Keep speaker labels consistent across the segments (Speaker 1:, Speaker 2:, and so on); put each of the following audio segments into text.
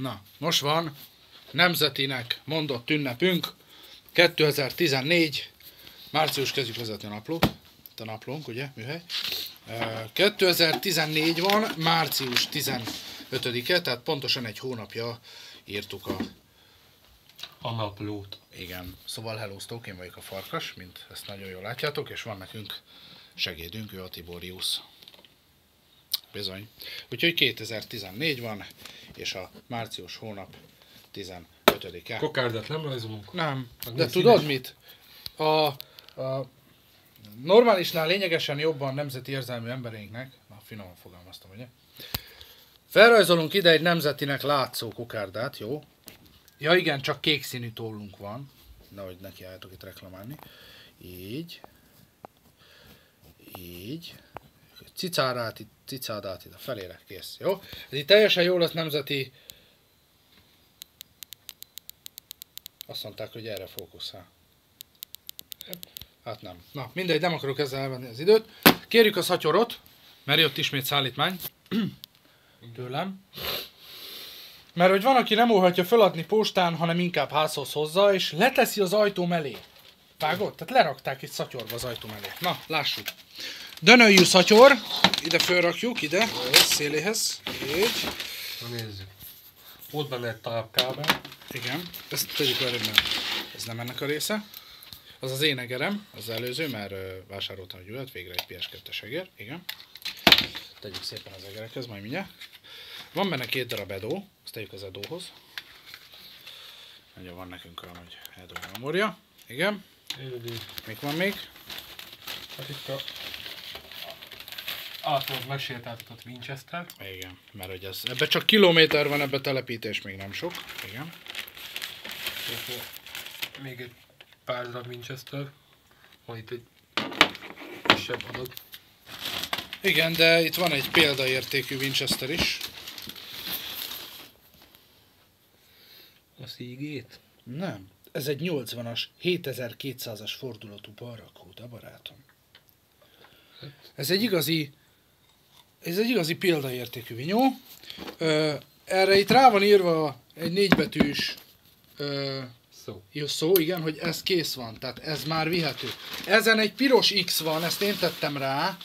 Speaker 1: Na, most van nemzetinek mondott ünnepünk, 2014, március kezdjük vezetni a naplót, itt a naplónk, ugye, műhely. Ö, 2014 van, március 15-e, tehát pontosan egy hónapja írtuk a
Speaker 2: A naplót.
Speaker 1: igen, szóval Hello én vagyok a farkas, mint ezt nagyon jól látjátok, és van nekünk segédünk, ő a Tiborius. Bizony. Úgyhogy 2014 van, és a március hónap 15-e.
Speaker 2: Kokárdát nem rajzolunk?
Speaker 1: Nem,
Speaker 2: Az
Speaker 1: de tudod
Speaker 2: színes?
Speaker 1: mit? A, a normálisnál lényegesen jobban nemzeti érzelmű embereinknek, na finoman fogalmaztam, ugye? Felrajzolunk ide egy nemzetinek látszó kokárdát, jó? Ja igen, csak kék színű tollunk van. Nehogy neki álljatok itt reklamálni. Így. Így. Cicárát, itt, cicádát ide felére, kész, jó? Ez itt teljesen jó lesz nemzeti... Azt mondták, hogy erre fókuszál. Hát nem. Na, mindegy, nem akarok ezzel elvenni az időt. Kérjük a szatyorot, mert jött ismét szállítmány. Tőlem. Mert hogy van, aki nem óhatja feladni postán, hanem inkább házhoz hozza, és leteszi az ajtó mellé. Vágod? Tehát lerakták egy szatyorba az ajtó mellé. Na, lássuk. Dönöljű szatyor, ide fölrakjuk, ide, széléhez. Így.
Speaker 2: Na nézzük. Ott benne egy tápkábel.
Speaker 1: Igen, ezt tegyük előbb, mert ez nem ennek a része. Az az én egerem, az előző, mert vásároltam egy olyat, végre egy PS2-es eger, igen. Tegyük szépen az egerekhez, majd mindjárt. Van benne két darab edó, ezt tegyük az edóhoz. Nagyon van nekünk amúgy edó memória. Igen, még van még?
Speaker 2: Hát itt a általad meséltátott Winchester.
Speaker 1: Igen, mert hogy ez, ebbe csak kilométer van, ebbe telepítés még nem sok. Igen.
Speaker 2: Még egy pár darab Winchester. Van itt egy kisebb adag.
Speaker 1: Igen, de itt van egy példaértékű Winchester is.
Speaker 2: A szígét?
Speaker 1: Nem. Ez egy 80-as, 7200-as fordulatú barrakkóda, barátom. Ez egy igazi, ez egy igazi példaértékű vinyó. Erre itt rá van írva egy négybetűs
Speaker 2: Szó.
Speaker 1: jó szó, igen, hogy ez kész van, tehát ez már vihető. Ezen egy piros X van, ezt én tettem rá,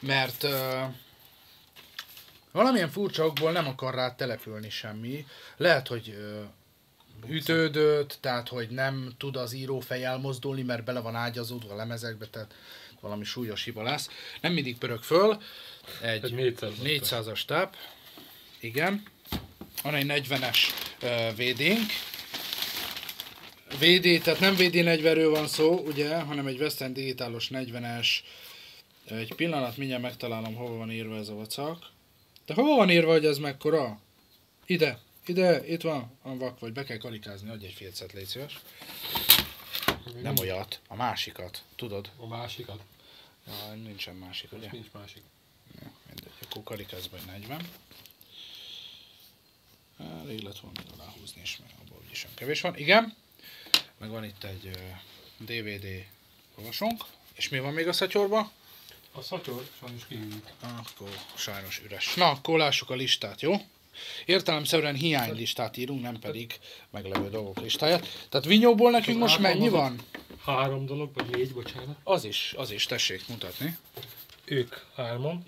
Speaker 1: mert ö, valamilyen furcsa okból nem akar rá települni semmi. Lehet, hogy ütődött, tehát hogy nem tud az író elmozdulni, mert bele van ágyazódva a lemezekbe, tehát valami súlyos hiba lesz. Nem mindig pörög föl. Egy,
Speaker 2: Egy 400-as.
Speaker 1: 400-as táp. Igen. Van egy 40-es ö, VD-nk. VD, tehát nem VD40-ről van szó, ugye, hanem egy Western digitálos 40-es. Egy pillanat, mindjárt megtalálom, hova van írva ez a vacak. De hova van írva, hogy ez mekkora? Ide, ide, itt van, van vak vagy, be kell kalikázni, adj egy félcet, légy szíves. Nem olyat, a másikat, tudod?
Speaker 2: A másikat.
Speaker 1: Ja, nincsen másik, ugye?
Speaker 2: Most nincs másik.
Speaker 1: Ja, mindegy, akkor karikázz vagy 40. Elég lett volna aláhúzni is, mert abból úgyis kevés van. Igen, meg van itt egy DVD olvasónk. És mi van még a szatyorban?
Speaker 2: A szatyor sajnos kiült.
Speaker 1: Akkor sajnos üres. Na, akkor lássuk a listát, jó? Értelemszerűen hiánylistát írunk, nem pedig meglevő dolgok listáját. Tehát vinyóból nekünk most mennyi van?
Speaker 2: Három dolog, vagy négy, bocsánat.
Speaker 1: Az is, az is, tessék mutatni.
Speaker 2: Ők hárman.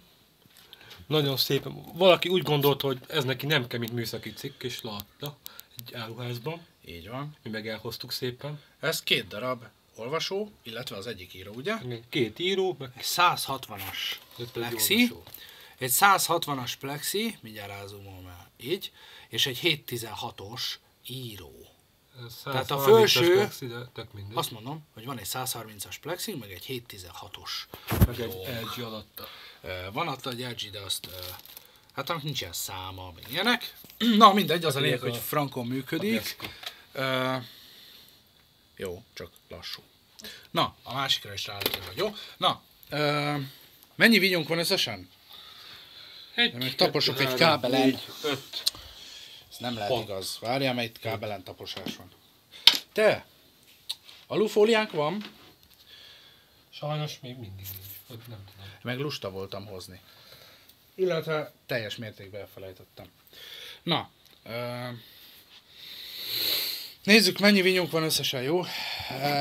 Speaker 2: Nagyon szépen. Valaki úgy gondolta, hogy ez neki nem kell, mint műszaki cikk, és látta egy áruházban.
Speaker 1: Így van.
Speaker 2: Mi meg elhoztuk szépen.
Speaker 1: Ez két darab olvasó, illetve az egyik író, ugye?
Speaker 2: Két író, meg
Speaker 1: Egy 160-as
Speaker 2: öt egy
Speaker 1: plexi,
Speaker 2: olvasó.
Speaker 1: Egy 160-as plexi, mindjárt rázumolom el, így, és egy 716-os író. Tehát a
Speaker 2: 130-as
Speaker 1: fölső-
Speaker 2: Plexi, de tök mindegy.
Speaker 1: Azt mondom, hogy van egy 130-as plexi, meg egy 716-os.
Speaker 2: meg egy edge alatta.
Speaker 1: Van ott egy LG, de azt, hát annak nincsen száma, meg ilyenek. Na mindegy, az a lényeg, hogy frankon működik. Ö, jó, csak lassú. Na, a másikra is ráállítani vagy, jó? Na, ö, mennyi vinyónk van összesen?
Speaker 2: Egy,
Speaker 1: még taposok egy kábelen.
Speaker 2: négy, öt.
Speaker 1: Ez nem lehet
Speaker 2: Hat.
Speaker 1: igaz. Várjál, mert itt kábelen taposás van. Te, alufóliánk van,
Speaker 2: Sajnos még mindig nincs. Vagy nem tudom.
Speaker 1: meg lusta voltam hozni. Illetve teljes mértékben elfelejtettem. Na, Ö, Nézzük, mennyi vinyónk van összesen, jó?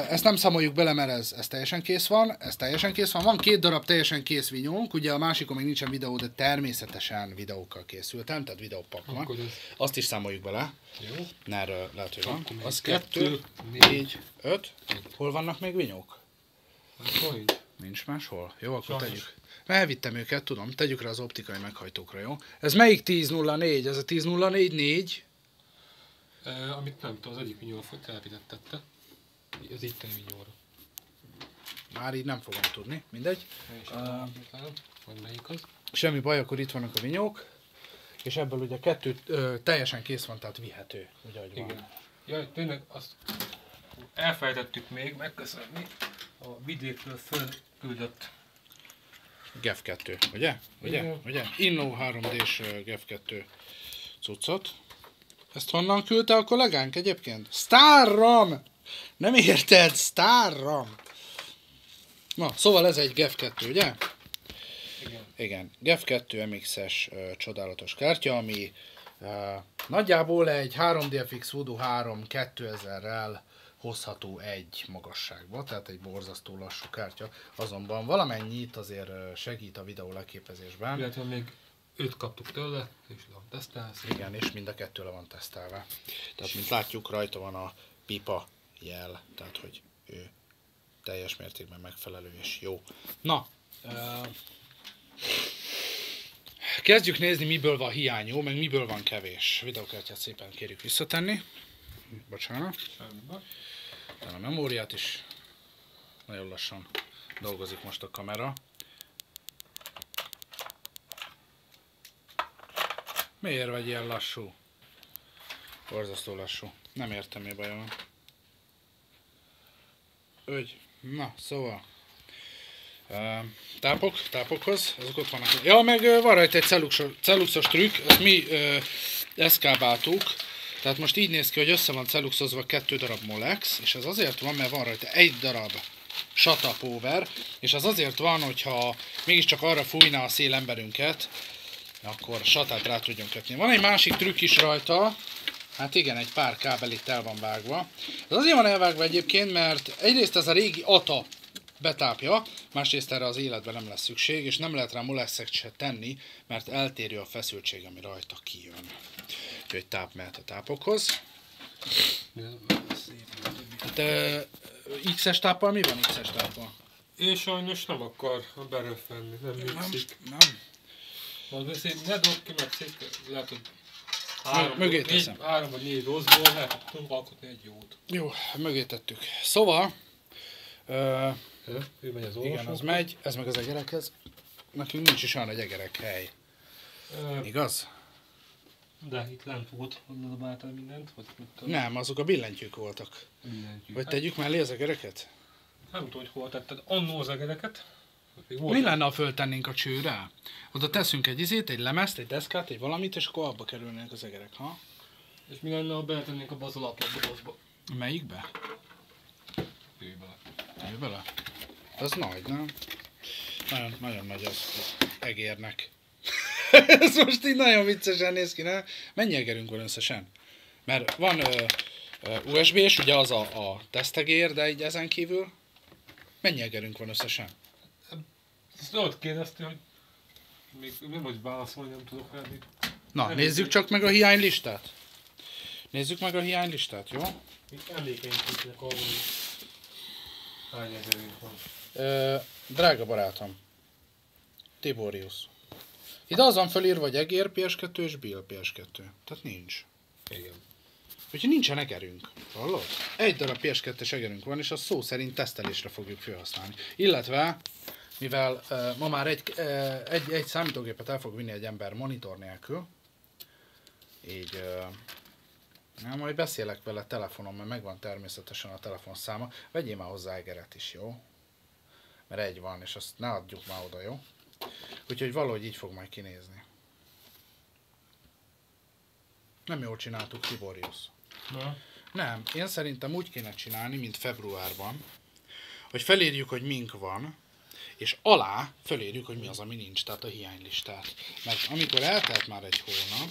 Speaker 1: Ezt nem számoljuk bele, mert ez, ez teljesen kész van, ez teljesen kész van. Van két darab teljesen kész vinyónk, ugye a másikon még nincsen videó, de természetesen videókkal készültem, tehát videópak van. Azt is számoljuk bele,
Speaker 2: jó.
Speaker 1: mert ö, lehet, hogy van. Az
Speaker 2: kettő, négy.
Speaker 1: öt. Hol vannak még vinyók?
Speaker 2: Hát?
Speaker 1: Nincs máshol? Jó, akkor
Speaker 2: Sajnos.
Speaker 1: tegyük. Elvittem őket, tudom, tegyük rá az optikai meghajtókra, jó? Ez melyik 1004? Ez a 1004 4?
Speaker 2: E, amit nem tudom, az egyik vinyóra fog telepítettette. Az itteni vinyóra.
Speaker 1: Már így nem fogom tudni, mindegy.
Speaker 2: Tudom, hogy melyik az.
Speaker 1: Semmi baj, akkor itt vannak a vinyók. És ebből ugye kettő ö, teljesen kész van, tehát vihető, ugye, hogy van.
Speaker 2: Igen. Jaj, tényleg azt elfelejtettük még megköszönni a vidékről fölküldött
Speaker 1: GEF 2, ugye? Ugye?
Speaker 2: Igen.
Speaker 1: ugye? Inno 3D-s ö, GEF 2 cuccot. Ezt honnan küldte a kollégánk egyébként? Starram! Nem érted? Starram! Na, szóval ez egy GEF 2, ugye?
Speaker 2: Igen.
Speaker 1: Igen, GEF 2 MX-es ö, csodálatos kártya, ami ö, nagyjából egy 3DFX Voodoo 3 2000-rel hozható egy magasságba, tehát egy borzasztó lassú kártya, azonban valamennyit azért segít a videó leképezésben.
Speaker 2: Illetve még őt kaptuk tőle, és le van tesztelsz.
Speaker 1: Igen, és mind a kettő le van tesztelve. Tehát, mint látjuk, rajta van a pipa jel, tehát, hogy ő teljes mértékben megfelelő és jó. Na, ö, kezdjük nézni, miből van hiány jó, meg miből van kevés. Videókártyát szépen kérjük visszatenni. Bocsánat. Utána a memóriát is. Nagyon lassan dolgozik most a kamera. Miért vagy ilyen lassú? Borzasztó lassú. Nem értem, mi baj van. Ügy. Na, szóval. Ö, tápok, tápokhoz, azok ott vannak. Ja, meg ö, van rajta egy celluxos, celluxos trükk, ezt mi ö, eszkábáltuk. Tehát most így néz ki, hogy össze van celluxozva kettő darab molex, és ez azért van, mert van rajta egy darab shut up over, és az azért van, hogyha mégiscsak arra fújná a szél emberünket, akkor satát rá tudjon kötni. Van egy másik trükk is rajta, hát igen, egy pár kábel itt el van vágva. Ez azért van elvágva egyébként, mert egyrészt ez a régi ATA betápja, másrészt erre az életben nem lesz szükség, és nem lehet rá molexet se tenni, mert eltérő a feszültség, ami rajta kijön. Úgyhogy táp mehet a tápokhoz. Hát, ö, X-es táppal mi van X-es táppal?
Speaker 2: És sajnos nem akar beröfenni, nem működik.
Speaker 1: nem.
Speaker 2: Majd szép, ne dob ki, mert szép, lehet, hogy
Speaker 1: mögé
Speaker 2: négy,
Speaker 1: teszem.
Speaker 2: három vagy négy rosszból lehet tudunk alkotni egy jót.
Speaker 1: Jó, mögé tettük. Szóval, ö,
Speaker 2: Ő megy az
Speaker 1: igen, az megy, ez meg az egerekhez. Nekünk nincs is olyan egy egerek hely.
Speaker 2: Ö,
Speaker 1: Igaz?
Speaker 2: De itt lent volt, onnan dobáltál mindent, vagy mit.
Speaker 1: Nem, azok a billentyűk voltak.
Speaker 2: Mindent.
Speaker 1: Vagy tegyük mellé az egereket?
Speaker 2: Nem tudom, hogy hol tetted annó az egereket. Volt
Speaker 1: Mi lenne, ha föltennénk a csőre? Oda teszünk egy izét, egy lemezt, egy deszkát, egy valamit, és akkor abba kerülnének az egerek, ha?
Speaker 2: És mi lenne, ha beletennénk abba az alapját dobozba?
Speaker 1: Melyikbe?
Speaker 2: Jöjj bele.
Speaker 1: Jöjj bele. Az nagy, nem? Nagyon, nagyon nagy az egérnek. Ez most így nagyon viccesen néz ki, nem? Mennyi egerünk van összesen? Mert van ö, ö, USB-s, ugye az a, a tesztegér, de így ezen kívül mennyi egerünk van összesen?
Speaker 2: Ezt ott kérdeztél, hogy még nem vagy válaszolni, nem tudok rád.
Speaker 1: Na,
Speaker 2: Nem
Speaker 1: nézzük csak meg a hiánylistát. Nézzük meg a hiánylistát, jó?
Speaker 2: Még emlékeink arra, hogy hány ezerünk van.
Speaker 1: Ö, drága barátom, Tiborius. Ide az van fölírva, hogy egér PS2 és Bill PS2. Tehát nincs.
Speaker 2: Igen.
Speaker 1: Úgyhogy nincsen egerünk. Hallod? Egy darab PS2-es egerünk van, és azt szó szerint tesztelésre fogjuk felhasználni. Illetve, mivel uh, ma már egy, uh, egy, egy számítógépet el fog vinni egy ember monitor nélkül, így uh, na, majd beszélek vele telefonon, mert megvan természetesen a telefonszáma. Vegyél már hozzá egeret is, jó? Mert egy van, és azt ne adjuk már oda, jó? Úgyhogy valahogy így fog majd kinézni. Nem jól csináltuk, Tiborius.
Speaker 2: Na,
Speaker 1: Nem, én szerintem úgy kéne csinálni, mint februárban, hogy felírjuk, hogy mink van, és alá felírjuk, hogy mi az, ami nincs, tehát a hiánylistát. Mert amikor eltelt már egy hónap,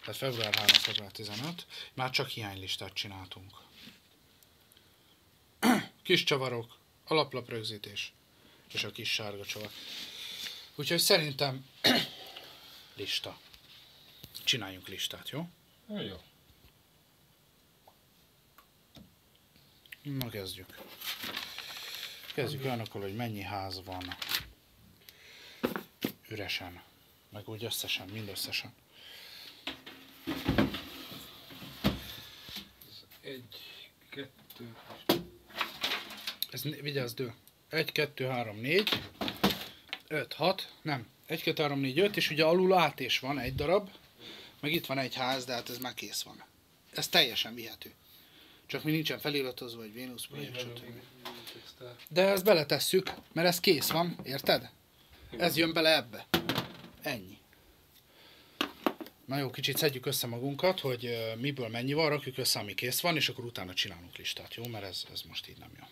Speaker 1: Tehát február 3, február 15. Már csak hiánylistát csináltunk. Kis csavarok, alaplaprögzítés és a kis sárga csavar. Úgyhogy szerintem lista. Csináljunk listát, jó?
Speaker 2: Jó.
Speaker 1: Na kezdjük. Kezdjük olyanokkal, hogy mennyi ház van üresen. Meg úgy összesen, mindösszesen.
Speaker 2: Egy, kettő,
Speaker 1: Ez vigyázz, dő. 1, 2, 3, 4, 5, 6, nem. 1, 2, 3, 4, 5, és ugye alul átés van egy darab, meg itt van egy ház, de hát ez már kész van. Ez teljesen vihető. Csak mi nincsen feliratozva, vagy Vénusz projekt, stb. De ezt beletesszük, mert ez kész van, érted? Ez jön bele ebbe. Ennyi. Na jó, kicsit szedjük össze magunkat, hogy miből mennyi van, rakjuk össze, ami kész van, és akkor utána csinálunk listát, jó? Mert ez, ez most így nem jó.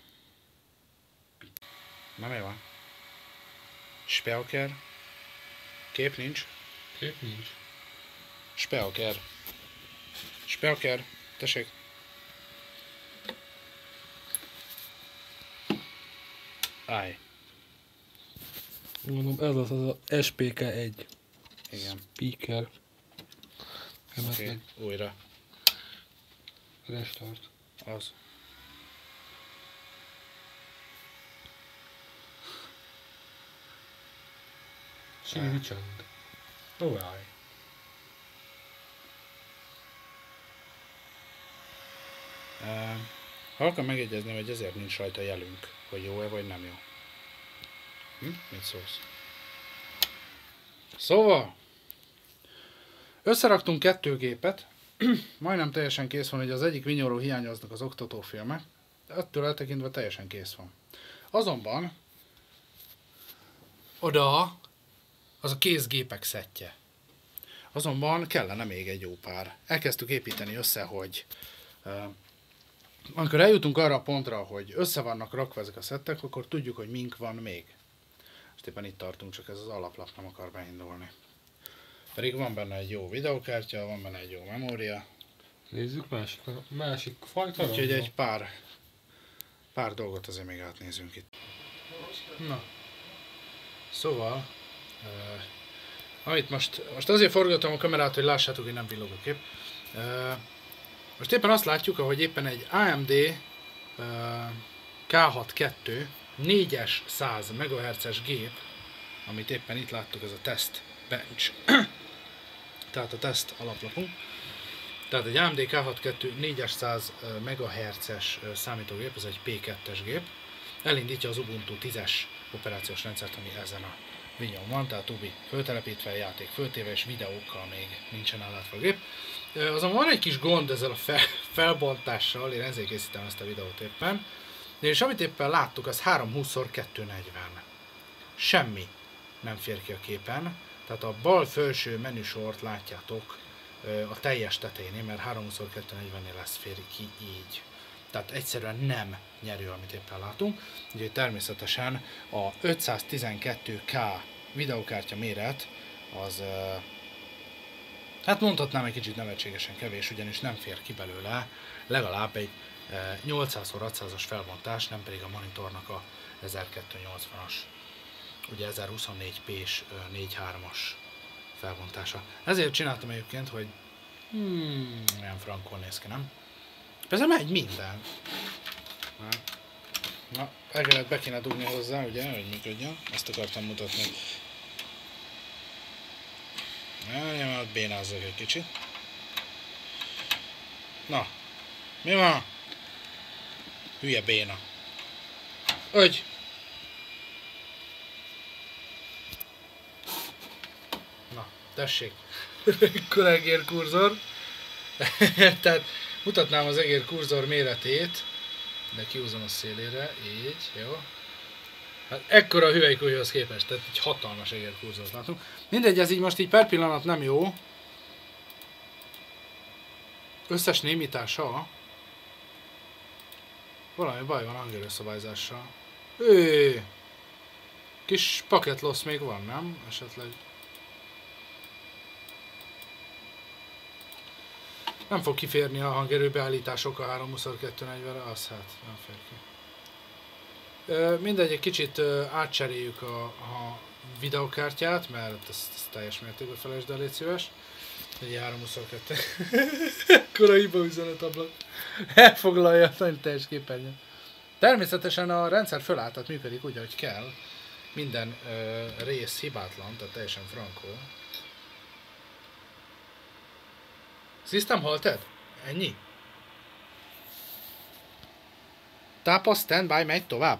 Speaker 1: Na mi van? Spelker. Kép nincs.
Speaker 2: Kép nincs.
Speaker 1: Spelker. Spelker. Tessék. Állj.
Speaker 2: Mondom, ez az az a SPK1
Speaker 1: Igen.
Speaker 2: speaker.
Speaker 1: Oké.
Speaker 2: meg
Speaker 1: Újra.
Speaker 2: restart.
Speaker 1: Az.
Speaker 2: Sűrű csend. Ó, állj.
Speaker 1: Halkan megjegyezni, hogy ezért nincs rajta jelünk, hogy jó-e vagy nem jó. Hm? Mit szólsz? Szóval, összeraktunk kettő gépet, majdnem teljesen kész van, hogy az egyik vinyóról hiányoznak az oktatófilmek, de ettől eltekintve teljesen kész van. Azonban, oda az a kézgépek szettje. Azonban kellene még egy jó pár. Elkezdtük építeni össze, hogy amikor eljutunk arra a pontra, hogy össze vannak rakva ezek a szettek, akkor tudjuk, hogy mink van még. Most éppen itt tartunk, csak ez az alaplap nem akar beindulni. Pedig van benne egy jó videokártya, van benne egy jó memória,
Speaker 2: Nézzük másik, másik fajta.
Speaker 1: úgyhogy egy pár, pár dolgot azért még átnézünk itt. Na, szóval, uh, amit most, most azért forgatom a kamerát, hogy lássátok, hogy nem villog a kép. Uh, most éppen azt látjuk, ahogy éppen egy AMD uh, K62 4-es 100 MHz-es gép, amit éppen itt láttuk, ez a test bench, tehát a test alaplapunk. Tehát egy AMD K62 4-es 100 MHz-es számítógép, ez egy P2-es gép, elindítja az Ubuntu 10-es operációs rendszert, ami ezen a vinyón van, tehát Ubi föltelepítve, játék föltéve és videókkal még nincsen ellátva a gép. Azonban van egy kis gond ezzel a fel, felbontással, én ezért készítem ezt a videót éppen, és amit éppen láttuk, az 320x240. Semmi nem fér ki a képen, tehát a bal felső menüsort látjátok a teljes tetején, mert 3x240-nél lesz fér ki így. Tehát egyszerűen nem nyerő, amit éppen látunk. Úgyhogy természetesen a 512K videokártya méret az Hát mondhatnám egy kicsit nevetségesen kevés, ugyanis nem fér ki belőle legalább egy eh, 800x600-as felbontás, nem pedig a monitornak a 1280-as, ugye 1024p-s 4.3-as felbontása. Ezért csináltam egyébként, hogy hmm, olyan frankon néz ki, nem? Persze megy minden. Na, Na egeret be kéne dugni hozzá, ugye, hogy működjön. Ezt akartam mutatni. Várjál, már bénázzak egy kicsit. Na, mi van? Hülye béna. Ögy! Na, tessék. Ekkora egérkurzor. Tehát mutatnám az egérkurzor méretét, de kiúzom a szélére, így, jó. Hát ekkora a hüvelykújhoz képest, tehát egy hatalmas egérkurzort látunk. Mindegy, ez így most így per pillanat nem jó. Összes némítása. Valami baj van hangerőszabályzással. Ő. Kis paket loss még van, nem? Esetleg. Nem fog kiférni a hangerőbeállítások a 32240-re, az hát nem fér ki. Mindegy, egy kicsit átcseréljük a, a videokártyát, mert ezt, ezt teljes mértékben felejtsd el, légy szíves. Egy 322. Korai hiba üzenetablak. Elfoglalja a nagy teljes képernyőt. Természetesen a rendszer fölállt, működik úgy, ahogy kell. Minden ö, rész hibátlan, tehát teljesen frankó. System halted? Ennyi? Tápa standby megy tovább.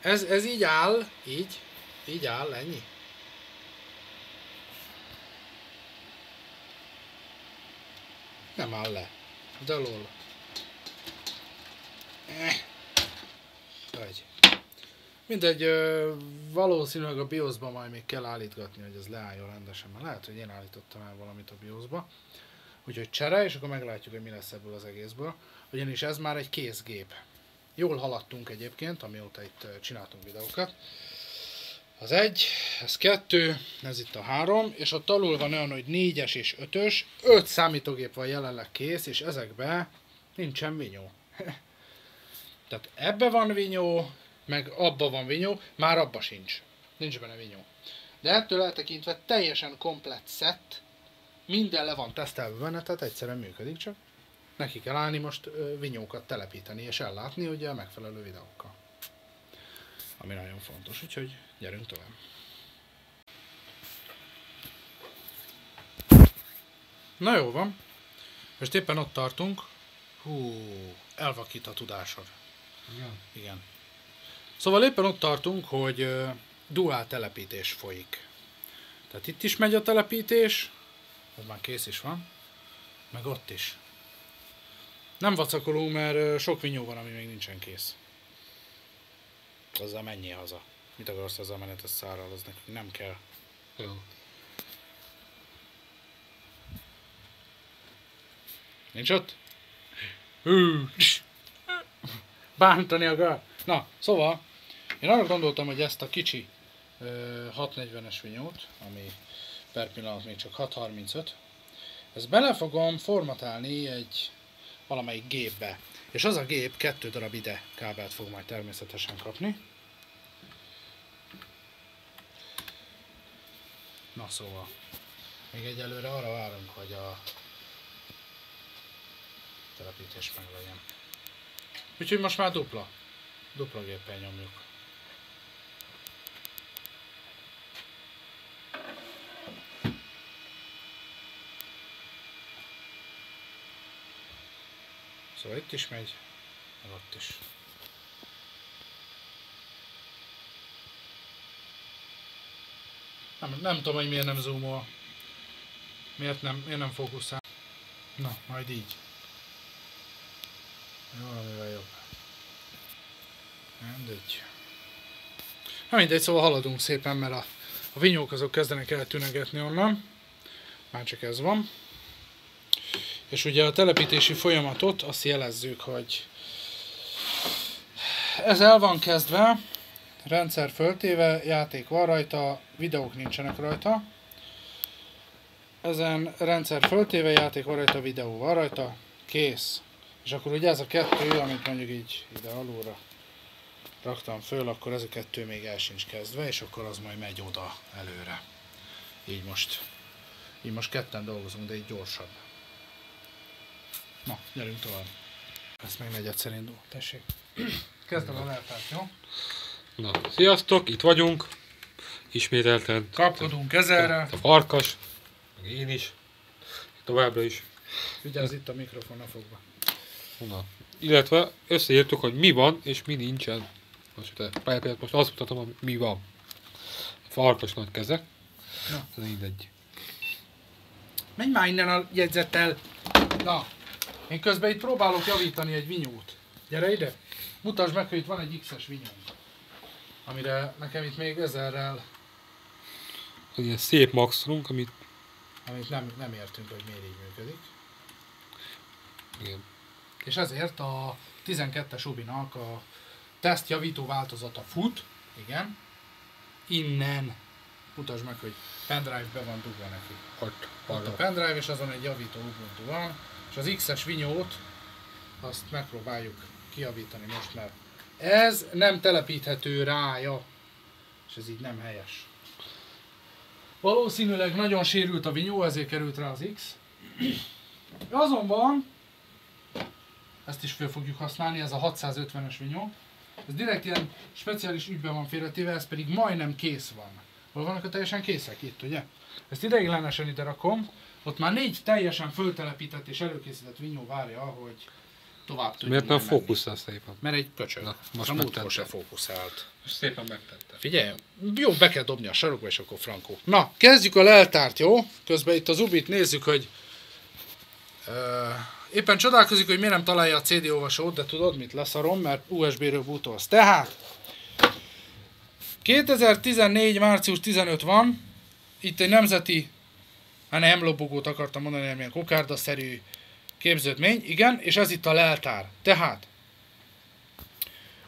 Speaker 1: Ez, ez így áll, így, így áll, ennyi. Nem áll le. De lol. Vagy. Mindegy, ö, valószínűleg a BIOS-ba majd még kell állítgatni, hogy ez leálljon rendesen, mert lehet, hogy én állítottam el valamit a BIOS-ba. Úgyhogy csere, és akkor meglátjuk, hogy mi lesz ebből az egészből. Ugyanis ez már egy kézgép. Jól haladtunk egyébként, amióta itt csináltunk videókat. Az egy, ez kettő, ez itt a három, és ott alul van olyan, hogy négyes és ötös. Öt számítógép van jelenleg kész, és ezekbe nincsen vinyó. Tehát ebbe van vinyó, meg abba van vinyó, már abba sincs. Nincs benne vinyó. De ettől eltekintve teljesen komplett szett, minden le van tesztelve benne, tehát egyszerűen működik, csak neki kell állni most vinyókat telepíteni és ellátni ugye a megfelelő videókkal. Ami nagyon fontos, úgyhogy gyerünk tovább. Na jó van. Most éppen ott tartunk. Hú, elvakít a tudásod.
Speaker 2: Igen.
Speaker 1: Igen. Szóval éppen ott tartunk, hogy ö, duál telepítés folyik. Tehát itt is megy a telepítés, az már kész is van, meg ott is. Nem vacakolunk, mert sok vinyó van, ami még nincsen kész. Azzal menjél haza. Mit akarsz azzal menet, ez szárral, az nekünk nem kell.
Speaker 2: Jó.
Speaker 1: Nincs ott? Hű, Bántani akar. Na, szóval, én arra gondoltam, hogy ezt a kicsi ö, 640-es vinyót, ami per pillanat még csak 635, ezt bele fogom formatálni egy valamelyik gépbe. És az a gép kettő darab ide kábelt fog majd természetesen kapni. Na szóval, még egyelőre arra várunk, hogy a telepítés meg legyen. Úgyhogy most már dupla. Dupla géppel nyomjuk. Szóval itt is megy, meg ott is. Nem, nem tudom, hogy miért nem zoomol. Miért nem, miért nem fókuszál. Na, majd így. Valamivel jobb. Mindegy. Na mindegy, szóval haladunk szépen, mert a, a vinyók azok kezdenek eltűnegetni onnan. Már csak ez van. És ugye a telepítési folyamatot azt jelezzük, hogy ez el van kezdve, rendszer föltéve, játék van rajta, videók nincsenek rajta. Ezen rendszer föltéve, játék van rajta, videó van rajta, kész. És akkor ugye ez a kettő, amit mondjuk így ide alulra raktam föl, akkor ez a kettő még el sincs kezdve, és akkor az majd megy oda előre. Így most, így most ketten dolgozunk, de így gyorsabb. Na, gyerünk tovább. Ezt meg negyedszer indul. Tessék. Kezdem a leltárt, jó?
Speaker 2: Na, sziasztok, itt vagyunk. Ismételten.
Speaker 1: Kapkodunk ezerre.
Speaker 2: A farkas, meg én is. Továbbra is.
Speaker 1: Vigyázz itt a mikrofon, ne fogva.
Speaker 2: Na. Illetve összeírtuk, hogy mi van és mi nincsen. Most, te, például most azt mutatom, hogy mi van. A farkas nagy keze.
Speaker 1: Na.
Speaker 2: Ez mindegy.
Speaker 1: Menj már innen a jegyzettel. Na, én közben itt próbálok javítani egy vinyót. Gyere ide. Mutasd meg, hogy itt van egy X-es vinyó. Amire nekem itt még ezerrel,
Speaker 2: Ez ilyen szép maxolunk, amit
Speaker 1: amit nem, nem értünk, hogy miért így működik.
Speaker 2: igen.
Speaker 1: És ezért a 12-es Ubinak a tesztjavító változata fut, igen, innen. mutasd meg, hogy pendrive be van dugva neki.
Speaker 2: Ott,
Speaker 1: Ott a pendrive, és azon egy javító Ubuntu van, és az X-es vinyót, azt megpróbáljuk kijavítani most, mert ez nem telepíthető rája, és ez így nem helyes. Valószínűleg nagyon sérült a vinyó, ezért került rá az X. Azonban, ezt is fel fogjuk használni, ez a 650-es vinyó. Ez direkt ilyen speciális ügyben van félretéve, ez pedig majdnem kész van. Hol vannak a teljesen készek? Itt, ugye? Ezt ideiglenesen ide rakom, ott már négy teljesen föltelepített és előkészített vinyó várja, hogy tovább tudjunk
Speaker 2: Miért nem fókuszál szépen?
Speaker 1: Mert egy köcsög.
Speaker 2: Na,
Speaker 1: most a múltkor se fókuszált.
Speaker 2: Szépen megtette.
Speaker 1: Figyelj, jó, be kell dobni a sarokba, és akkor frankó. Na, kezdjük a leltárt, jó? Közben itt az Ubit nézzük, hogy uh, éppen csodálkozik, hogy miért nem találja a CD olvasót, de tudod mit, leszarom, mert USB-ről bootolsz. Tehát, 2014. március 15 van, itt egy nemzeti, hát nem lobogót akartam mondani, hanem ilyen kokárdaszerű képződmény, igen, és ez itt a leltár. Tehát,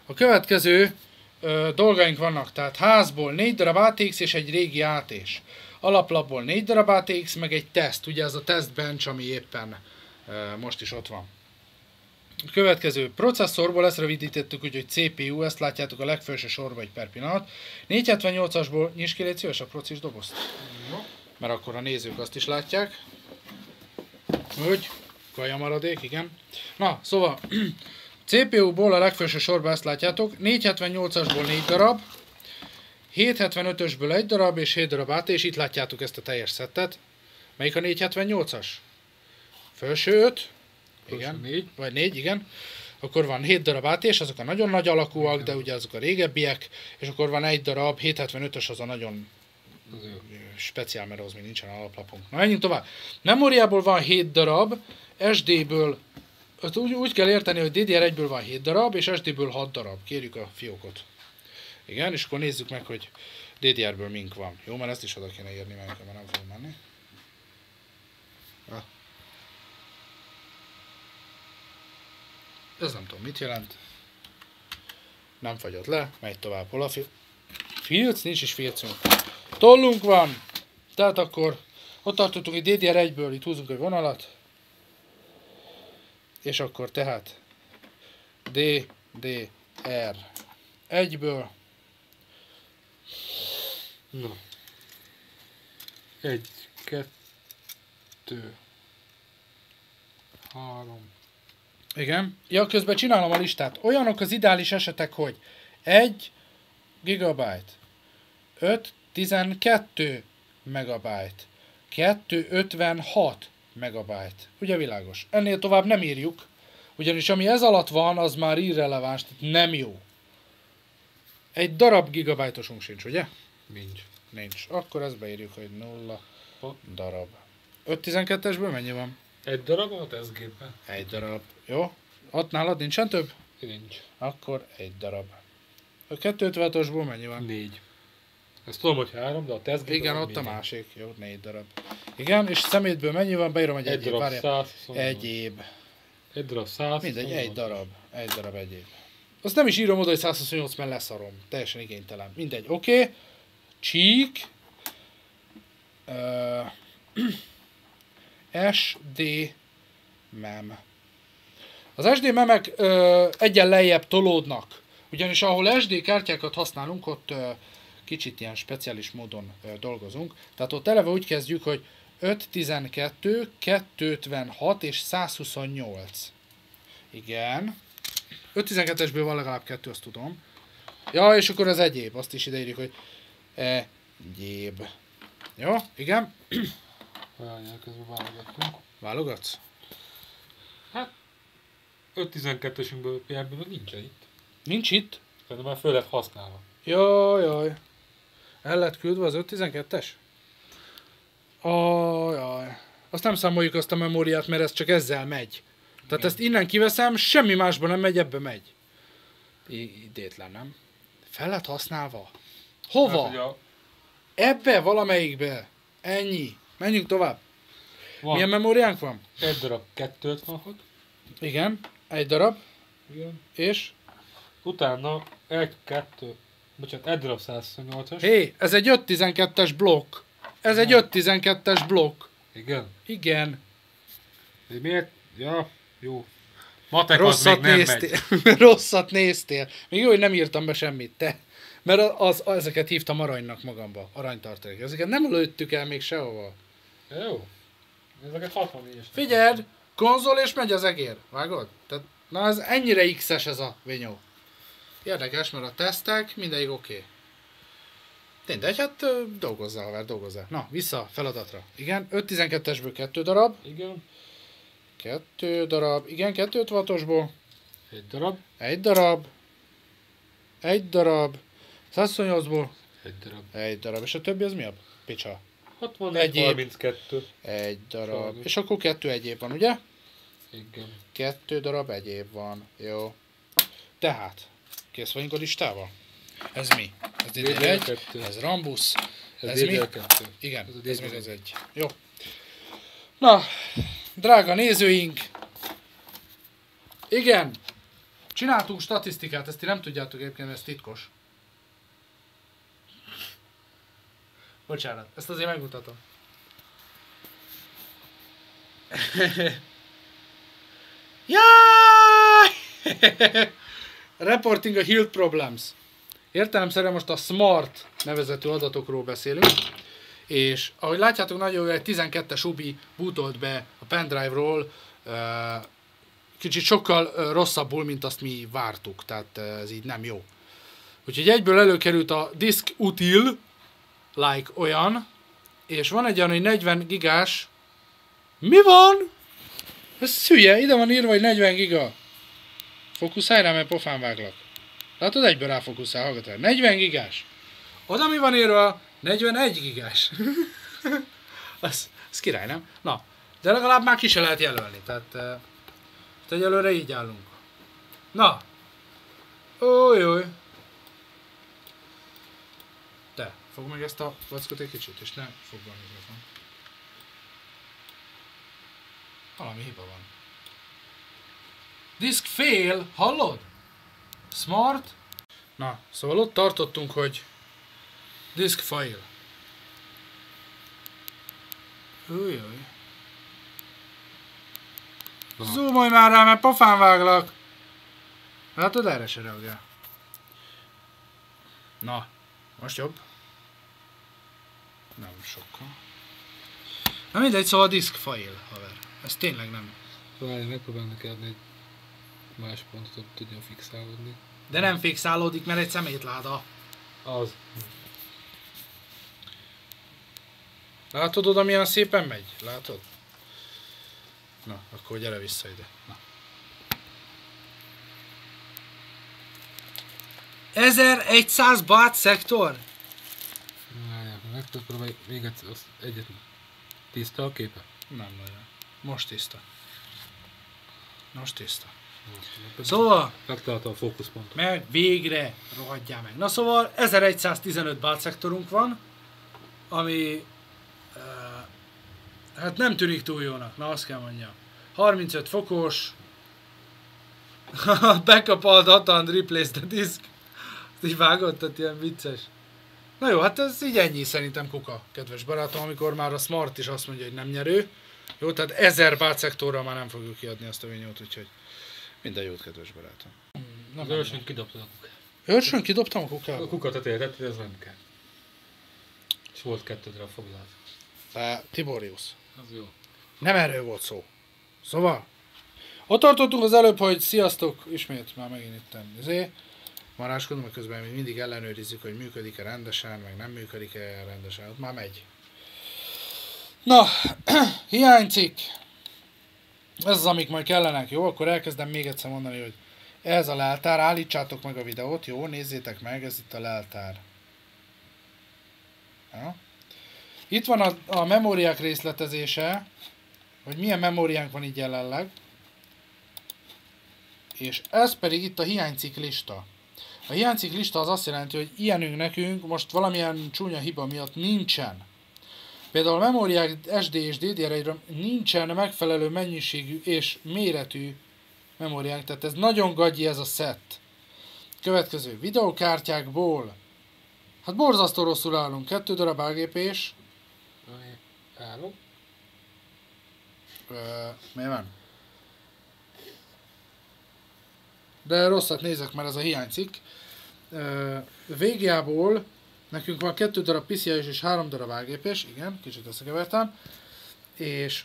Speaker 1: a következő ö, dolgaink vannak, tehát házból 4 darab ATX és egy régi AT-s. Alaplapból 4 darab ATX, meg egy teszt, ugye ez a test bench, ami éppen ö, most is ott van. A következő processzorból ezt rövidítettük, úgyhogy CPU, ezt látjátok a legfelső sorba egy per pillanat. 478-asból nyisd ki légy szíves a procis dobozt. Mert akkor a nézők azt is látják. Hogy? Kaja maradék, igen. Na, szóval CPU-ból a legfelső sorban ezt látjátok, 478-asból 4 darab, 775-ösből 1 darab és 7 darab át, és itt látjátok ezt a teljes szettet. Melyik a 478-as? Felső 5, igen,
Speaker 2: Felső négy.
Speaker 1: vagy 4, igen. Akkor van 7 darab át, és azok a nagyon nagy alakúak, de ugye azok a régebbiek, és akkor van egy darab, 775-ös az a nagyon speciál, mert az még nincsen alaplapunk. Na, menjünk tovább. Memóriából van 7 darab, SD-ből, úgy, úgy kell érteni, hogy DDR1-ből van 7 darab, és SD-ből 6 darab. Kérjük a fiókot. Igen, és akkor nézzük meg, hogy DDR-ből mink van. Jó, mert ezt is oda kéne írni, mert nem fog menni. Ah. Ez nem tudom, mit jelent. Nem fagyott le, megy tovább. Hol a fi... Filc? Nincs is filcünk. Tollunk van! Tehát akkor ott tartottunk, hogy DDR1-ből itt húzunk egy vonalat. És akkor tehát D, D, R 1-ből
Speaker 2: Na. Egy, kettő, három,
Speaker 1: Igen. Ja, közben csinálom a listát. Olyanok az ideális esetek, hogy 1 gigabyte, 5, 12 megabyte, 2, 56 megabyte. Ugye világos? Ennél tovább nem írjuk, ugyanis ami ez alatt van, az már irreleváns, tehát nem jó. Egy darab gigabájtosunk sincs, ugye?
Speaker 2: nincs.
Speaker 1: Nincs. Akkor ezt beírjuk, hogy nulla
Speaker 2: Ha.
Speaker 1: darab. 5.12-esből mennyi van?
Speaker 2: Egy darab volt ez gépben?
Speaker 1: Egy darab. Jó? Ott nálad nincsen több?
Speaker 2: Nincs.
Speaker 1: Akkor egy darab. A 256-osból mennyi van?
Speaker 2: Négy. Ezt tudom, hogy három, de a tesztgép
Speaker 1: Igen, ott a másik. Jó, négy darab. Igen, és szemétből mennyi van? Beírom egy
Speaker 2: Egy
Speaker 1: egyéb.
Speaker 2: darab
Speaker 1: Várjál.
Speaker 2: 100.
Speaker 1: Egyéb.
Speaker 2: Egy darab 100.
Speaker 1: Mindegy, egy darab. Egy darab egyéb. Azt nem is írom oda, hogy 128, mert leszarom. Teljesen igénytelen. Mindegy, oké. Okay. Csík. Uh, SD mem. Az SD memek ö, egyen lejjebb tolódnak. Ugyanis ahol SD kártyákat használunk, ott ö, kicsit ilyen speciális módon dolgozunk. Tehát ott eleve úgy kezdjük, hogy 512, 256 és 128. Igen. 512-esből van legalább kettő, azt tudom. Ja, és akkor az egyéb, azt is ideírjuk, hogy egyéb. Jó, igen.
Speaker 2: Várjál, közben válogatunk.
Speaker 1: Válogatsz?
Speaker 2: 5-12-esünkből PR-ből nincs itt.
Speaker 1: Nincs itt.
Speaker 2: Szerintem már föl lett használva.
Speaker 1: Jaj, jaj. El lett küldve az 512-es? Ajaj. Azt nem számoljuk azt a memóriát, mert ez csak ezzel megy. Tehát
Speaker 2: Igen.
Speaker 1: ezt innen kiveszem, semmi másban nem megy, ebbe megy. Idétlen, nem? Fel lett használva. Hova?
Speaker 2: Hát, a,
Speaker 1: Ebbe, valamelyikbe. Ennyi. Menjünk tovább.
Speaker 2: van
Speaker 1: Milyen memóriánk van?
Speaker 2: egy darab 256.
Speaker 1: Igen. Egy darab.
Speaker 2: Igen.
Speaker 1: És?
Speaker 2: Utána 1, 2, Bocsánat, egy darab 128-as.
Speaker 1: Hé, ez egy 512-es blokk. Ez egy 512-es blokk.
Speaker 2: Igen.
Speaker 1: Igen.
Speaker 2: De miért? Ja, jó. Matek az
Speaker 1: Rosszat
Speaker 2: még nem
Speaker 1: néztél.
Speaker 2: megy.
Speaker 1: Rosszat néztél. Még jó, hogy nem írtam be semmit, te. Mert az, az, ezeket hívtam aranynak magamba, aranytartalék. Ezeket nem lőttük el még sehova.
Speaker 2: Jó. Ezeket 64-es.
Speaker 1: Figyeld, konzol és megy az egér. Vágod? Tehát, na ez ennyire X-es ez a vinyó. Érdekes, mert a tesztek mindegyik oké. Okay. Mindegy, hát dolgozzál, haver, dolgozzál. Na, vissza feladatra. Igen, 5.12-esből kettő darab.
Speaker 2: Igen.
Speaker 1: Kettő darab. Igen, 256-osból.
Speaker 2: Egy darab.
Speaker 1: Egy darab. Egy darab. 128-ból.
Speaker 2: Egy darab.
Speaker 1: Egy darab. És a többi az mi a picsa?
Speaker 2: 61,
Speaker 1: Egyéb.
Speaker 2: 32.
Speaker 1: Egy darab.
Speaker 2: Sajnos.
Speaker 1: És akkor kettő egyéb van, ugye?
Speaker 2: Igen.
Speaker 1: Kettő darab egyéb van. Jó. Tehát, kész vagyunk a listával? Ez mi? Ez
Speaker 2: DDR
Speaker 1: DDR1,
Speaker 2: kettő.
Speaker 1: ez Rambus,
Speaker 2: Ez,
Speaker 1: ez mi?
Speaker 2: DDR2.
Speaker 1: Igen,
Speaker 2: Ez
Speaker 1: ez
Speaker 2: DDR1.
Speaker 1: még az egy. Jó. Na, drága nézőink, igen, csináltunk statisztikát, ezt ti nem tudjátok egyébként, ez titkos. Bocsánat, ezt azért megmutatom. Jaj! Reporting a Hill Problems. Értelemszerűen most a Smart nevezetű adatokról beszélünk, és ahogy látjátok, nagyon egy 12-es Ubi bootolt be a pendrive-ról, kicsit sokkal rosszabbul, mint azt mi vártuk, tehát ez így nem jó. Úgyhogy egyből előkerült a disk util, like olyan, és van egy olyan, hogy 40 gigás, mi van? Ez szülye, ide van írva, hogy 40 giga. Fókuszálj rá, mert pofán váglak. Látod, egyből ráfókuszál, hallgatál. 40 gigás. Oda mi van írva? 41 gigás. az, az király, nem? Na, de legalább már ki se lehet jelölni, tehát uh, egyelőre így állunk. Na. Ój, ój. Te, fogd meg ezt a vackot egy kicsit, és ne fogd be a mikrofon. Valami hiba van. Disk fail, hallod? Smart. Na, szóval ott tartottunk, hogy disk fail. Újjaj. Zoomolj már rá, mert pofán váglak. Látod, erre se reagál. Na, most jobb? Nem sokkal. Na mindegy, szóval disk fail, haver. Ez tényleg nem.
Speaker 2: Várj, megpróbálnak adni egy más pontot, tudjon fixálódni.
Speaker 1: De nem fixálódik, mert egy szemétláda.
Speaker 2: Az.
Speaker 1: Látod oda milyen szépen megy? Látod? Na, akkor gyere vissza ide. Na. 1100 bát szektor?
Speaker 2: Várjál, megpróbálj még egyszer, azt egyet. Tiszta a képe?
Speaker 1: Nem nagyon. Most tiszta. Most tiszta.
Speaker 2: Szóval... Megtaláltam a fókuszpontot.
Speaker 1: meg végre rohadjál meg. Na szóval 1115 bát szektorunk van, ami uh, hát nem tűnik túl jónak, na azt kell mondjam. 35 fokos, backup all data and replace the disk. Ezt így vágott, tehát ilyen vicces. Na jó, hát ez így ennyi szerintem kuka, kedves barátom, amikor már a Smart is azt mondja, hogy nem nyerő. Jó, tehát 1000 bát szektorral már nem fogjuk kiadni azt a vinyót, úgyhogy minden jót, kedves barátom. Na,
Speaker 2: Az ősön kidobtad a kukát.
Speaker 1: Őrsön kidobtam a
Speaker 2: A
Speaker 1: kukába?
Speaker 2: kukat tetejét, ez nem kell. És volt kettő darab foglalt.
Speaker 1: Te, Tiborius.
Speaker 2: Az jó.
Speaker 1: Nem erről volt szó. Szóval, ott tartottunk az előbb, hogy sziasztok, ismét már megint itt izé. Maráskodom, hogy közben még mindig ellenőrizzük, hogy működik-e rendesen, meg nem működik-e rendesen. Ott már megy. Na, hiánycikk. Ez az, amik majd kellenek, jó? Akkor elkezdem még egyszer mondani, hogy ez a leltár, állítsátok meg a videót, jó? Nézzétek meg, ez itt a leltár. Ja? Itt van a, a memóriák részletezése, hogy milyen memóriánk van így jelenleg. És ez pedig itt a hiánycikk lista. A hiánycikk lista az azt jelenti, hogy ilyenünk nekünk most valamilyen csúnya hiba miatt nincsen. Például a memóriák SD és DDR1-re nincsen megfelelő mennyiségű és méretű memóriánk, tehát ez nagyon gagyi ez a set. Következő videokártyákból Hát borzasztó rosszul állunk. Kettő darab AGP-s.
Speaker 2: Három.
Speaker 1: Ö, mi van? De rosszat nézek, mert ez a hiánycikk. Ö, végjából nekünk van kettő darab PCI-s és három darab AGP-s, igen, kicsit összekevertem. És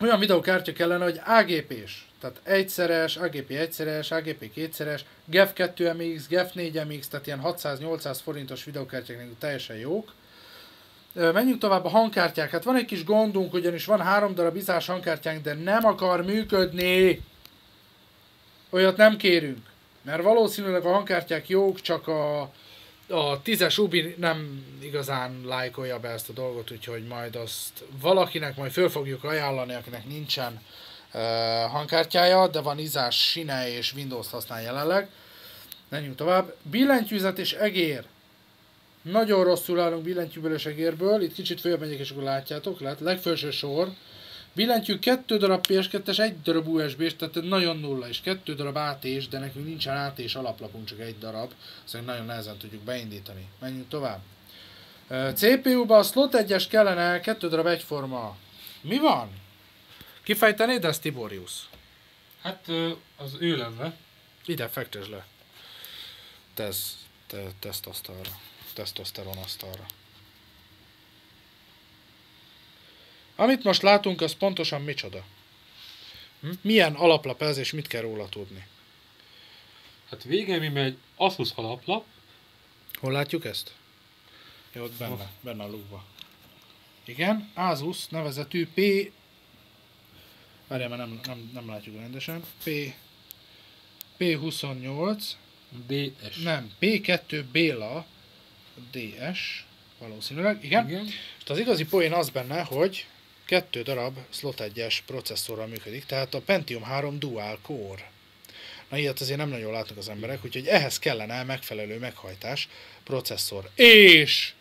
Speaker 1: olyan videókártya kellene, hogy AGP-s. Tehát egyszeres, AGP egyszeres, AGP kétszeres, GEF 2MX, GEF 4MX, tehát ilyen 600-800 forintos videókártyák teljesen jók. Menjünk tovább a hangkártyák. Hát van egy kis gondunk, ugyanis van három darab izás hangkártyánk, de nem akar működni. Olyat nem kérünk. Mert valószínűleg a hangkártyák jók, csak a, a tízes Ubi nem igazán lájkolja be ezt a dolgot, úgyhogy majd azt valakinek majd föl fogjuk ajánlani, akinek nincsen uh, hangkártyája, de van izás, sine és Windows használ jelenleg. Menjünk tovább. Billentyűzet és egér. Nagyon rosszul állunk billentyűből és egérből. Itt kicsit följebb megyek, és akkor látjátok. Lát, legfelső sor. Billentyű kettő darab PS2-es, egy darab USB-s, tehát nagyon nulla, és kettő darab AT-s, de nekünk nincsen AT-s alaplapunk, csak egy darab, szóval nagyon nehezen tudjuk beindítani. Menjünk tovább. CPU-ba a slot 1-es kellene, kettő darab egyforma. Mi van? Kifejtenéd ezt, Tiborius?
Speaker 2: Hát az ő lenne.
Speaker 1: Ide fektesd le. Tesz, te, tesztosztalra. Tesztoszteron asztalra. Amit most látunk, az pontosan micsoda? Hm? Milyen alaplap ez, és mit kell róla tudni?
Speaker 2: Hát végeredményben egy Asus alaplap,
Speaker 1: Hol látjuk ezt? Jó, ott benne, benne a lukba. Igen, Asus nevezetű P... Várjál, mert nem, nem, nem látjuk rendesen. P... P28,
Speaker 2: DS.
Speaker 1: nem, P2 Béla DS, valószínűleg, igen.
Speaker 2: Igen.
Speaker 1: És az igazi poén az benne, hogy kettő darab slot 1-es processzorral működik, tehát a Pentium 3 Dual Core. Na ilyet azért nem nagyon látnak az emberek, úgyhogy ehhez kellene megfelelő meghajtás, processzor és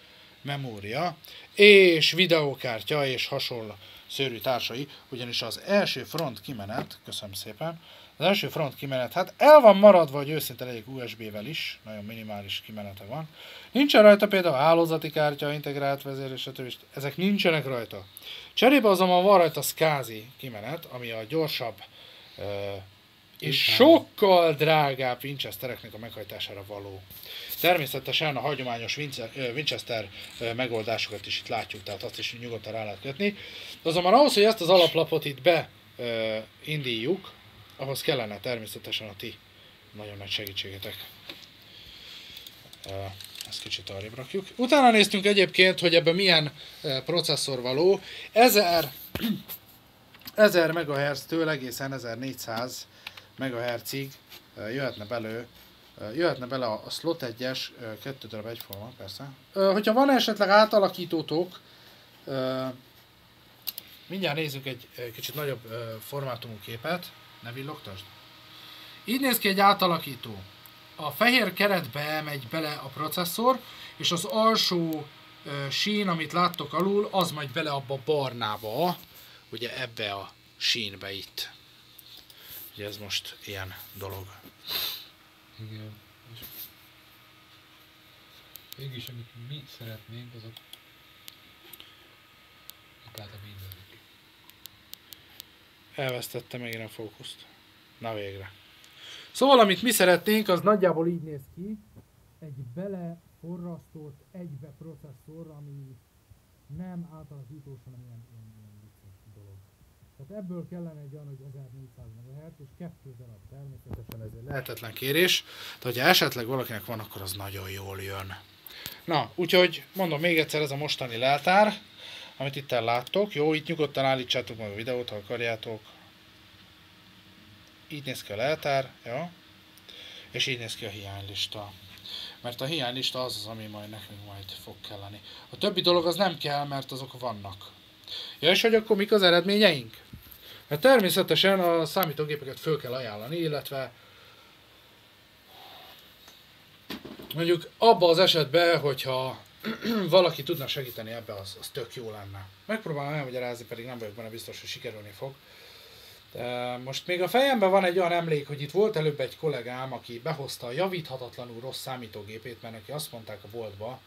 Speaker 1: memória, és videókártya és hasonló szőrű társai, ugyanis az első front kimenet, köszönöm szépen, az első front kimenet, hát el van maradva, hogy őszinte legyek USB-vel is, nagyon minimális kimenete van. Nincsen rajta például hálózati kártya, integrált vezér, stb. Ezek nincsenek rajta. Cserébe azonban van rajta SCSI kimenet, ami a gyorsabb ö, és sokkal drágább Winchestereknek a meghajtására való. Természetesen a hagyományos Winchester megoldásokat is itt látjuk, tehát azt is nyugodtan rá lehet kötni. Azonban ahhoz, hogy ezt az alaplapot itt beindíjuk, ahhoz kellene természetesen a ti nagyon nagy segítségetek. Ezt kicsit arrébb rakjuk. Utána néztünk egyébként, hogy ebben milyen processzor való. 1000 1000 MHz-től egészen 1400 MHz-ig jöhetne belő jöhetne bele a slot 1-es, ö, kettő darab egyforma, persze. Hogyha van esetleg átalakítótok, mindjárt nézzük egy kicsit nagyobb formátumú képet, ne villogtasd. Így néz ki egy átalakító. A fehér keretbe megy bele a processzor, és az alsó ö, sín, amit láttok alul, az megy bele abba a barnába, ugye ebbe a sínbe itt. Ugye ez most ilyen dolog.
Speaker 2: Igen. És mégis, amit mi szeretnénk, azok itt a mindenki.
Speaker 1: Elvesztette megint a fókuszt. Na végre. Szóval, amit mi szeretnénk, az nagyjából így néz ki. Egy beleforrasztott egybe processzor, ami nem átalakítós, hanem ilyen, ilyen, ilyen vicces dolog. Tehát ebből kellene egy olyan, hogy 1400 MHz és kettő darab természetesen ez egy lehetetlen kérés, de hogyha esetleg valakinek van, akkor az nagyon jól jön. Na, úgyhogy mondom még egyszer, ez a mostani leltár, amit itt láttok. Jó, itt nyugodtan állítsátok meg a videót, ha akarjátok. Így néz ki a leltár, jó? És így néz ki a hiánylista. Mert a hiánylista az az, ami majd nekünk majd fog kelleni. A többi dolog az nem kell, mert azok vannak. Ja, és hogy akkor mik az eredményeink? Hát természetesen a számítógépeket föl kell ajánlani, illetve mondjuk abba az esetben, hogyha valaki tudna segíteni ebbe, az, az tök jó lenne. Megpróbálom elmagyarázni, pedig nem vagyok benne biztos, hogy sikerülni fog. Most még a fejemben van egy olyan emlék, hogy itt volt előbb egy kollégám, aki behozta a javíthatatlanul rossz számítógépét, mert neki azt mondták a boltba,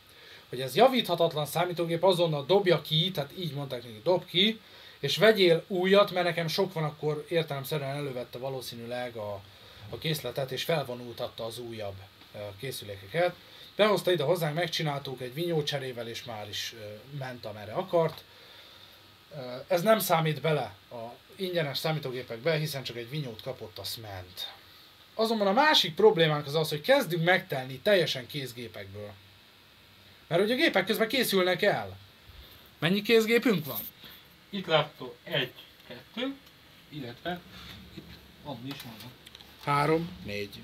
Speaker 1: hogy ez javíthatatlan számítógép azonnal dobja ki, tehát így mondták neki, dob ki, és vegyél újat, mert nekem sok van, akkor értelemszerűen elővette valószínűleg a, a készletet, és felvonultatta az újabb készülékeket. Behozta ide hozzánk, megcsináltuk egy vinyócserével, és már is ment, amerre akart. Ez nem számít bele a ingyenes számítógépekbe, hiszen csak egy vinyót kapott, az ment. Azonban a másik problémánk az az, hogy kezdünk megtelni teljesen kézgépekből. Mert hogy a gépek közben készülnek el. Mennyi kézgépünk van?
Speaker 2: Itt látható egy, kettő, illetve itt adni is van.
Speaker 1: Három, négy.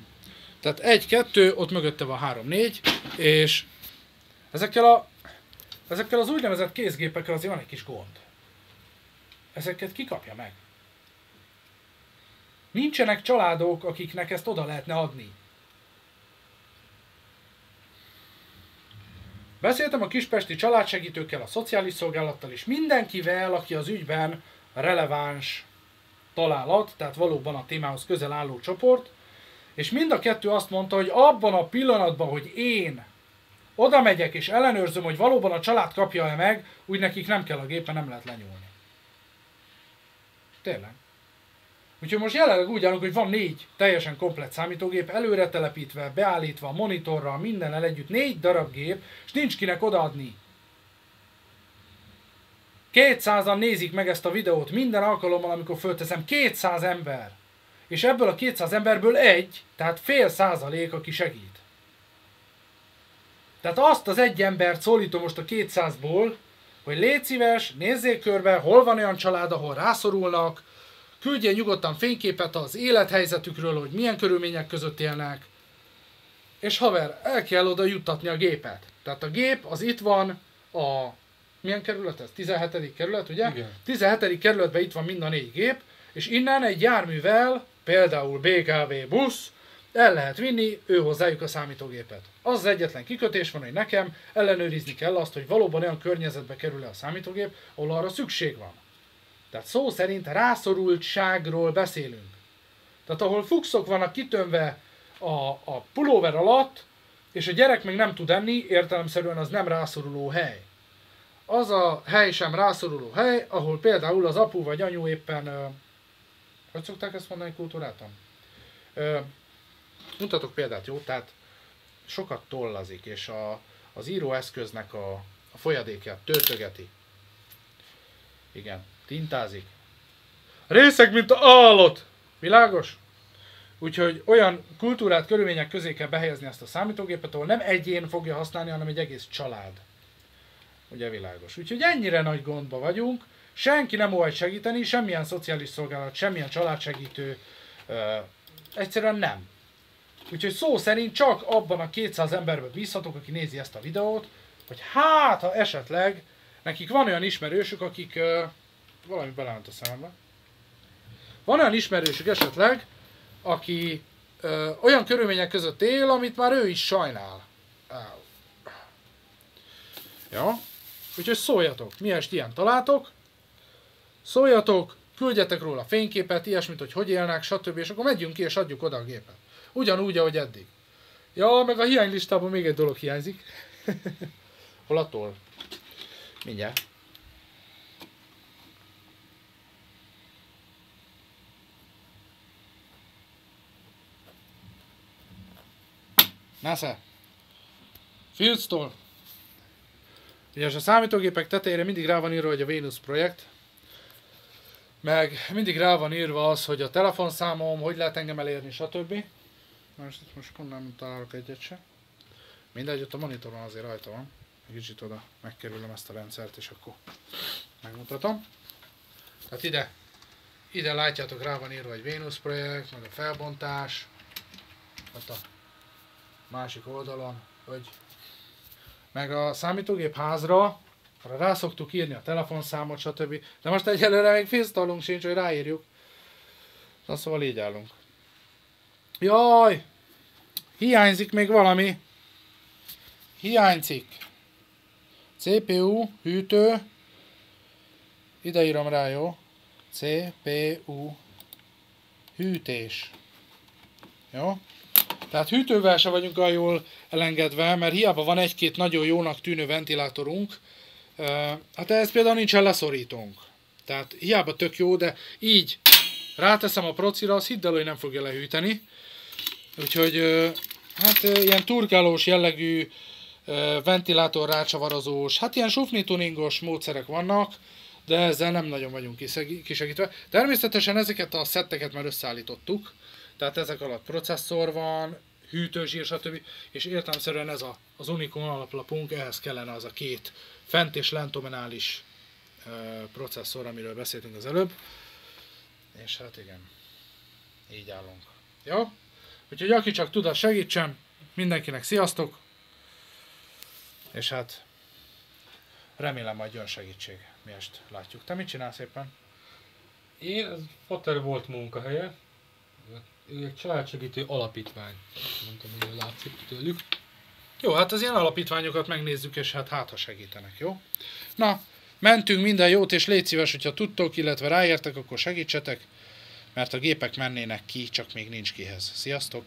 Speaker 1: Tehát egy, kettő, ott mögötte van három, négy, és ezekkel, a, ezekkel az úgynevezett kézgépekkel azért van egy kis gond. Ezeket kikapja meg. Nincsenek családok, akiknek ezt oda lehetne adni. Beszéltem a kispesti családsegítőkkel, a szociális szolgálattal és mindenkivel, aki az ügyben releváns találat, tehát valóban a témához közel álló csoport, és mind a kettő azt mondta, hogy abban a pillanatban, hogy én oda megyek és ellenőrzöm, hogy valóban a család kapja-e meg, úgy nekik nem kell a gépen, nem lehet lenyúlni. Tényleg. Úgyhogy most jelenleg úgy állunk, hogy van négy teljesen komplet számítógép, előre telepítve, beállítva, monitorral, mindennel együtt, négy darab gép, és nincs kinek odaadni. 200-an nézik meg ezt a videót minden alkalommal, amikor fölteszem. 200 ember. És ebből a 200 emberből egy, tehát fél százalék, aki segít. Tehát azt az egy embert szólítom most a 200-ból, hogy légy szíves, nézzék körbe, hol van olyan család, ahol rászorulnak, küldjél nyugodtan fényképet az élethelyzetükről, hogy milyen körülmények között élnek, és haver, el kell oda juttatni a gépet. Tehát a gép az itt van a... Milyen kerület ez? 17. kerület, ugye?
Speaker 2: Igen.
Speaker 1: 17. kerületben itt van mind a négy gép, és innen egy járművel, például BKV busz, el lehet vinni ő hozzájuk a számítógépet. Az az egyetlen kikötés van, hogy nekem ellenőrizni kell azt, hogy valóban olyan környezetbe kerül-e a számítógép, ahol arra szükség van. Tehát szó szerint rászorultságról beszélünk. Tehát ahol fuxok vannak kitömve a, a pulóver alatt, és a gyerek még nem tud enni, értelemszerűen az nem rászoruló hely. Az a hely sem rászoruló hely, ahol például az apu vagy anyu éppen, hogy szokták ezt mondani kultúrátan? Ö, mutatok példát, jó? Tehát sokat tollazik, és a, az íróeszköznek a, a folyadékját töltögeti. Igen, tintázik. Részek, mint a állat! Világos? Úgyhogy olyan kultúrát, körülmények közé kell behelyezni ezt a számítógépet, ahol nem egyén fogja használni, hanem egy egész család. Ugye világos. Úgyhogy ennyire nagy gondba vagyunk, senki nem óhajt segíteni, semmilyen szociális szolgálat, semmilyen családsegítő, ö, egyszerűen nem. Úgyhogy szó szerint csak abban a 200 emberben bízhatok, aki nézi ezt a videót, hogy hát, ha esetleg nekik van olyan ismerősük, akik ö, valami belement a szemembe. Van olyan ismerősük esetleg, aki ö, olyan körülmények között él, amit már ő is sajnál. Ja, úgyhogy szóljatok, miért ilyen találtok, szóljatok, küldjetek róla fényképet, ilyesmit, hogy hogy élnek, stb. És akkor megyünk ki és adjuk oda a gépet. Ugyanúgy, ahogy eddig. Ja, meg a hiánylistában még egy dolog hiányzik. Hol a toll? Mindjárt. Nesze. Fieldstore. Ugye a számítógépek tetejére mindig rá van írva, hogy a Venus projekt. Meg mindig rá van írva az, hogy a telefonszámom, hogy lehet engem elérni, stb. Most, most pont nem találok egyet se. Mindegy, ott a monitoron azért rajta van. Egy kicsit oda megkerülöm ezt a rendszert, és akkor megmutatom. Tehát ide, ide látjátok, rá van írva egy Venus projekt, meg a felbontás. Ott a másik oldalon, hogy meg a számítógép házra, arra rá szoktuk írni a telefonszámot, stb. De most egyelőre még fésztalunk sincs, hogy ráírjuk. Na szóval így állunk. Jaj! Hiányzik még valami. Hiányzik. CPU, hűtő. Ide írom rá, jó? CPU, hűtés. Jó? Tehát hűtővel se vagyunk olyan jól elengedve, mert hiába van egy-két nagyon jónak tűnő ventilátorunk, hát ez például nincsen leszorítónk. Tehát hiába tök jó, de így ráteszem a procira, az hidd el, hogy nem fogja lehűteni. Úgyhogy hát ilyen turkálós jellegű ventilátor rácsavarozós, hát ilyen sufni tuningos módszerek vannak, de ezzel nem nagyon vagyunk kisegítve. Természetesen ezeket a szetteket már összeállítottuk, tehát ezek alatt processzor van, hűtőzsír, stb. És értelmszerűen ez a, az Unicon alaplapunk, ehhez kellene az a két fent és lentomenális ö, processzor, amiről beszéltünk az előbb. És hát igen, így állunk. Jó? Úgyhogy aki csak tud, segítsen. Mindenkinek sziasztok! És hát remélem majd jön segítség. Mi est látjuk. Te mit csinálsz éppen?
Speaker 2: Én, ez Potter volt munkahelye. Egy családsegítő alapítvány. Mondtam, hogy látszik tőlük.
Speaker 1: Jó, hát az ilyen alapítványokat megnézzük, és hát hát, ha segítenek, jó? Na, mentünk, minden jót, és légy szíves, hogyha tudtok, illetve ráértek, akkor segítsetek, mert a gépek mennének ki, csak még nincs kihez. Sziasztok!